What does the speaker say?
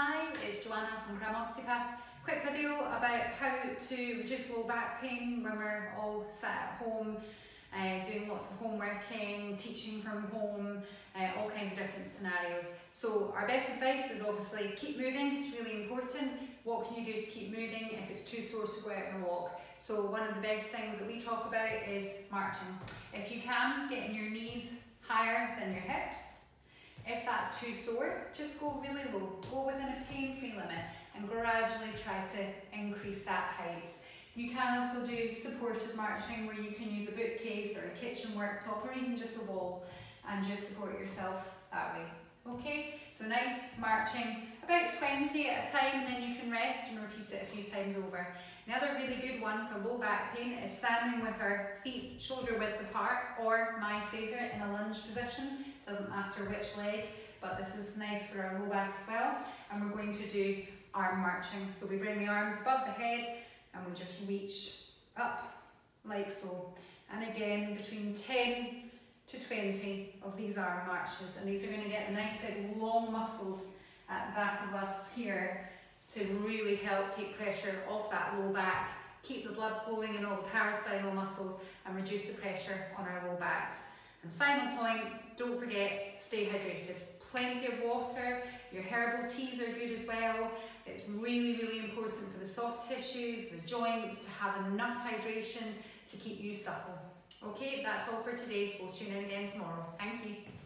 Hi, it's Joanna from Cram Osteopaths. Quick video about how to reduce low back pain when we're all sat at home, uh, doing lots of home working, teaching from home, uh, all kinds of different scenarios. So our best advice is obviously keep moving, it's really important. What can you do to keep moving if it's too sore to go out and walk? So one of the best things that we talk about is marching. If you can, getting your knees higher than your hips, if that's too sore, just go really low. Go within a pain-free limit and gradually try to increase that height. You can also do supported marching where you can use a bookcase or a kitchen worktop or even just a wall and just support yourself that way. Okay, so nice marching, about 20 at a time and then you can rest and repeat it a few times over. Another really good one for low back pain is standing with our feet shoulder width apart or my favourite in a lunge position doesn't matter which leg, but this is nice for our low back as well. And we're going to do arm marching. So we bring the arms above the head and we just reach up like so. And again, between 10 to 20 of these arm marches. And these are going to get nice big long muscles at the back of us here to really help take pressure off that low back, keep the blood flowing in all the paraspinal muscles and reduce the pressure on our low backs. And final point, don't forget, stay hydrated. Plenty of water, your herbal teas are good as well. It's really, really important for the soft tissues, the joints, to have enough hydration to keep you supple. Okay, that's all for today. We'll tune in again tomorrow. Thank you.